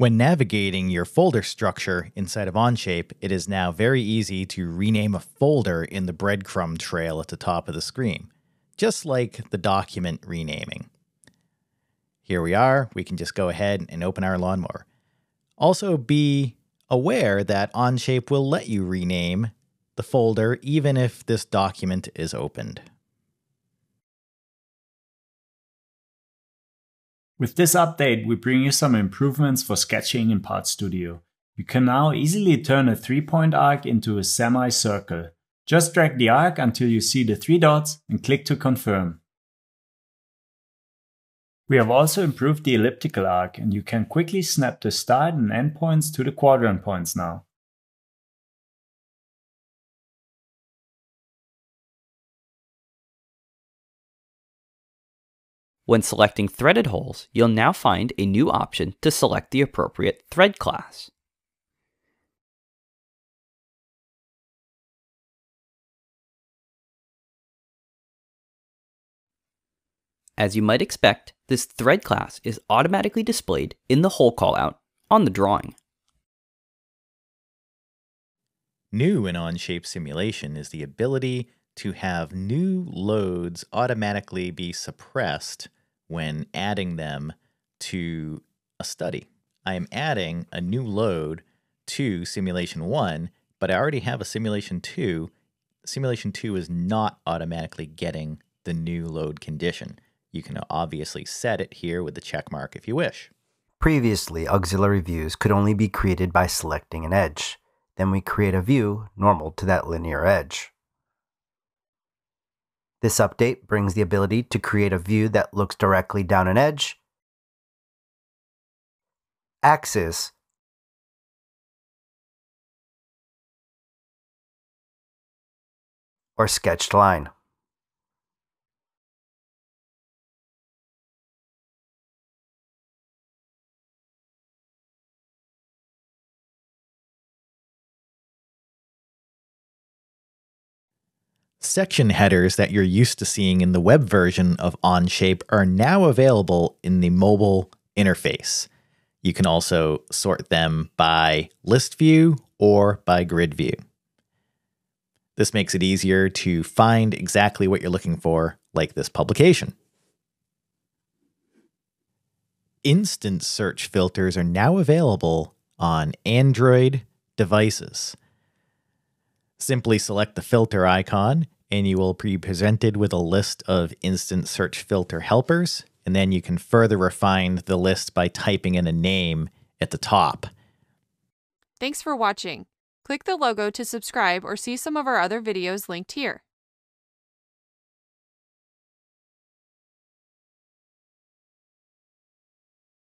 When navigating your folder structure inside of Onshape, it is now very easy to rename a folder in the breadcrumb trail at the top of the screen, just like the document renaming. Here we are, we can just go ahead and open our lawnmower. Also be aware that Onshape will let you rename the folder even if this document is opened. With this update, we bring you some improvements for sketching in Part Studio. You can now easily turn a three-point arc into a semicircle. Just drag the arc until you see the three dots and click to confirm. We have also improved the elliptical arc and you can quickly snap the start and end points to the quadrant points now. When selecting threaded holes, you'll now find a new option to select the appropriate thread class. As you might expect, this thread class is automatically displayed in the hole callout on the drawing. New in Onshape Simulation is the ability to have new loads automatically be suppressed when adding them to a study. I am adding a new load to simulation 1, but I already have a simulation 2. Simulation 2 is not automatically getting the new load condition. You can obviously set it here with the check mark if you wish. Previously, auxiliary views could only be created by selecting an edge. Then we create a view normal to that linear edge. This update brings the ability to create a view that looks directly down an edge, axis, or sketched line. Section headers that you're used to seeing in the web version of Onshape are now available in the mobile interface. You can also sort them by list view or by grid view. This makes it easier to find exactly what you're looking for, like this publication. Instant search filters are now available on Android devices. Simply select the filter icon and you will be presented with a list of instant search filter helpers. And then you can further refine the list by typing in a name at the top. Thanks for watching. Click the logo to subscribe or see some of our other videos linked here.